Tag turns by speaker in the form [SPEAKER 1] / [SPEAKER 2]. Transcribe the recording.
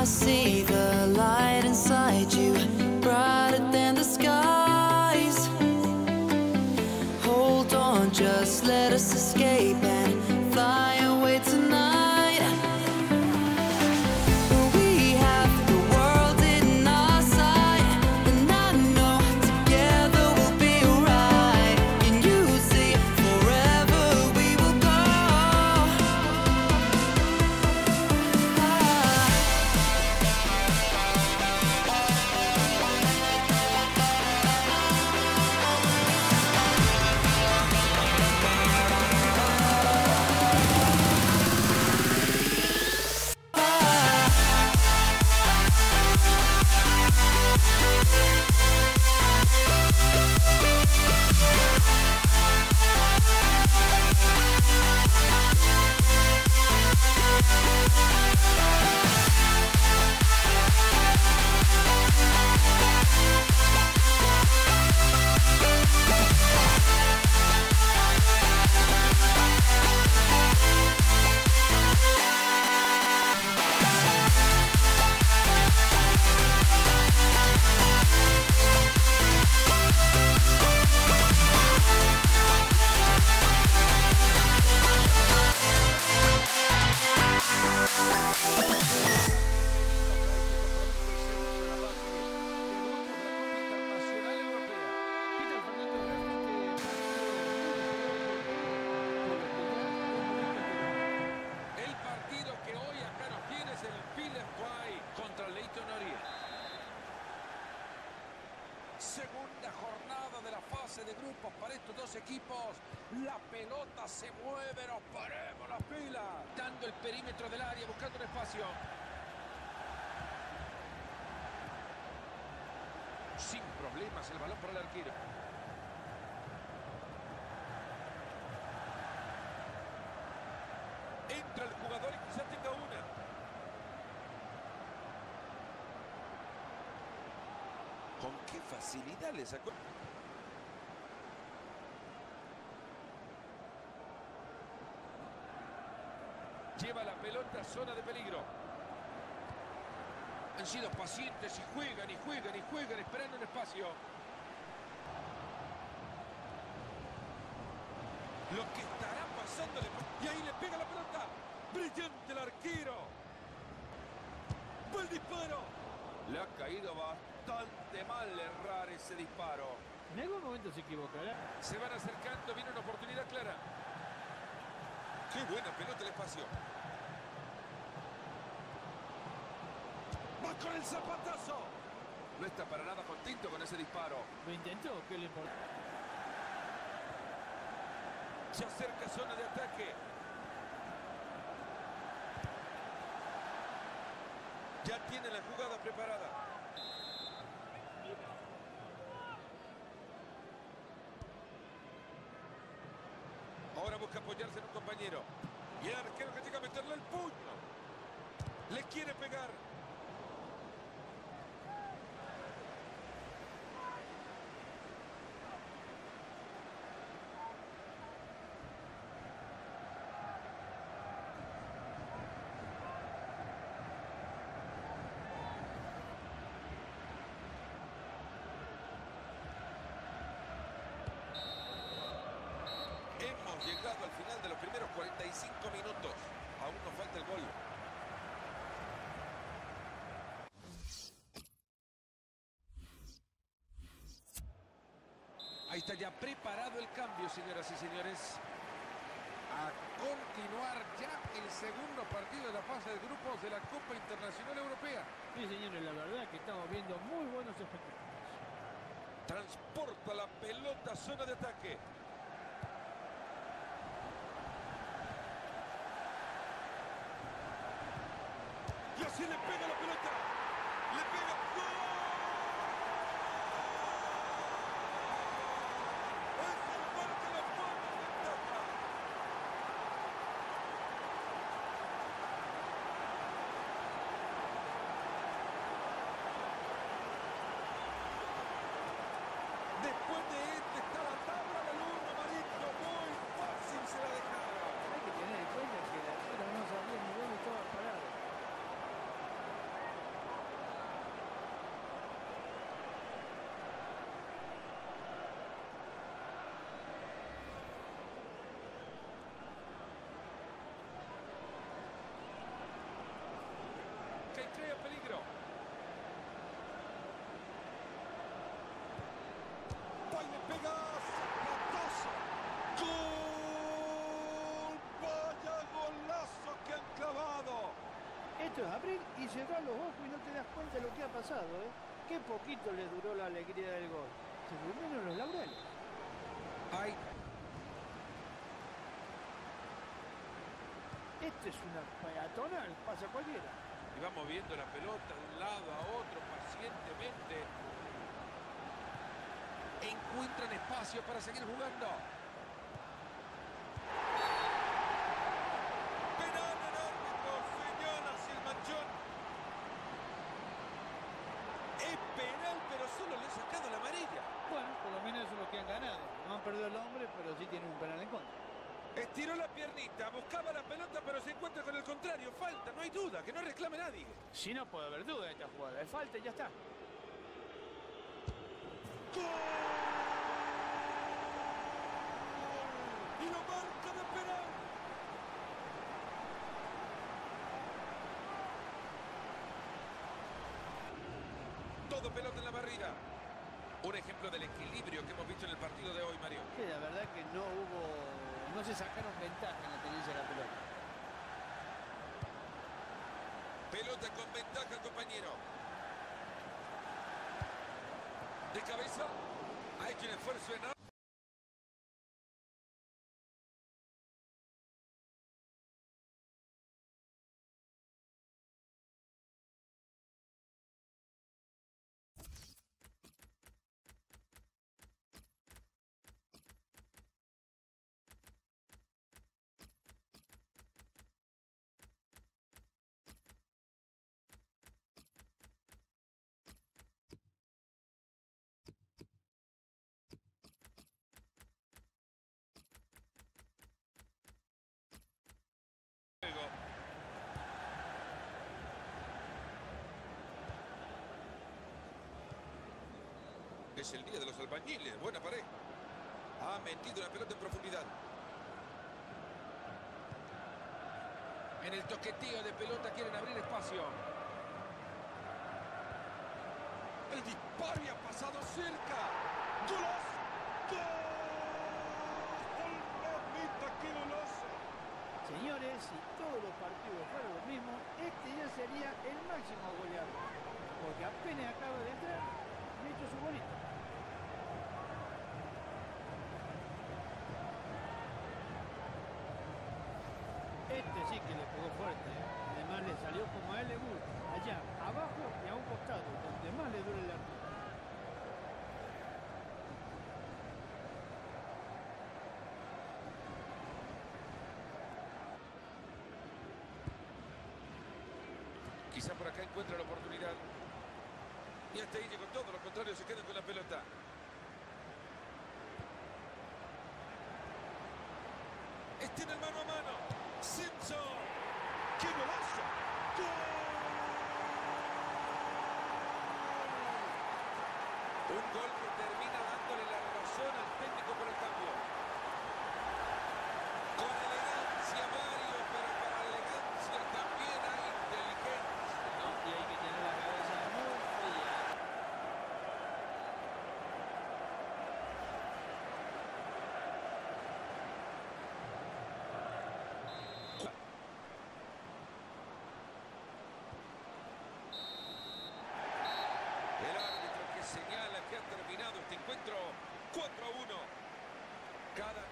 [SPEAKER 1] I see the
[SPEAKER 2] Segunda jornada de la fase de grupos para estos dos equipos. La pelota se mueve, nos paremos las pilas. Dando el perímetro del área, buscando un espacio. Sin problemas el balón para el arquero. Entra el jugador y quizá tenga una. Con qué facilidad le sacó. Lleva la pelota a zona de peligro. Han sido pacientes y juegan y juegan y juegan esperando un espacio. Lo que estará pasando y ahí le pega la pelota. Brillante el arquero. Buen disparo. Le ha caído bastante mal errar ese disparo.
[SPEAKER 3] En algún momento se equivocará.
[SPEAKER 2] Se van acercando, viene una oportunidad clara. Qué buena pelota el espacio. Va con el zapatazo. No está para nada contento con ese disparo.
[SPEAKER 3] Lo intentó, que le importa.
[SPEAKER 2] Se acerca zona de ataque. Ya tiene la jugada preparada. Ahora busca apoyarse en un compañero. Y el arquero que llega a meterle el puño. Le quiere pegar. Hemos llegado al final de los primeros 45 minutos. Aún nos falta el gol. Ahí está ya preparado el cambio, señoras y señores. A continuar ya el segundo partido de la fase de grupos de la Copa Internacional Europea.
[SPEAKER 3] Sí, señores, la verdad que estamos viendo muy buenos espectáculos.
[SPEAKER 2] Transporta la pelota a zona de ataque. peligro. Paine ¡Vaya golazo que
[SPEAKER 3] han! Esto es abrir y cerrar los ojos y no te das cuenta de lo que ha pasado, ¿eh? Qué poquito le duró la alegría del gol. Se durmieron los laureles.
[SPEAKER 2] Ay.
[SPEAKER 3] Este es una peatonal, pasa cualquiera
[SPEAKER 2] y va moviendo la pelota de un lado a otro pacientemente. Encuentran espacio para seguir jugando. Penal del árbitro, señalas el manchón. Es penal, pero solo le ha sacado la amarilla.
[SPEAKER 3] Bueno, por lo menos eso es lo que han ganado. No han perdido el hombre, pero sí tienen un penal en contra.
[SPEAKER 2] Estiró la piernita, buscaba la pelota, pero se encuentra con el contrario. Falta, no hay duda, que no reclame nadie.
[SPEAKER 3] Si no puede haber duda de esta jugada. Es falta y ya está.
[SPEAKER 2] Y lo marca de penal. Todo pelota en la barrida. Un ejemplo del equilibrio que hemos visto en el partido de hoy, Mario.
[SPEAKER 3] Que la verdad que no hubo. No se sacaron ventaja en la tenencia de la pelota.
[SPEAKER 2] Pelota con ventaja compañero. De cabeza. Ha hecho un esfuerzo enorme. Es el día de los albañiles. Buena pared. Ha metido la pelota en profundidad. En el toqueteo de pelota quieren abrir espacio. El disparo y ha pasado cerca. ¡Golazo! ¡Gol! ¡Mamita, qué golazo!
[SPEAKER 3] Señores, si todos los partidos fueran lo mismo, este ya sería el máximo goleador. Porque apenas acaba de entrar, ha hecho su golito. Este sí que le pegó fuerte. ¿eh? Además le salió como a él le. Allá, abajo y a un costado, donde más le duele el arco.
[SPEAKER 2] Quizá por acá encuentra la oportunidad. Y hasta ahí llegó todo, lo contrario se quedan con la pelota. Este en el mano a ¡Qué golazo! ¡Gol! Un gol que termina dándole la razón al técnico por el cambio. Con elegancia, Mario, pero para la elegancia también hay inteligencia.
[SPEAKER 3] ¿no? Y hay que tener la cabeza muy fría.
[SPEAKER 2] El árbitro que señala que ha terminado este encuentro 4 a 1. Cada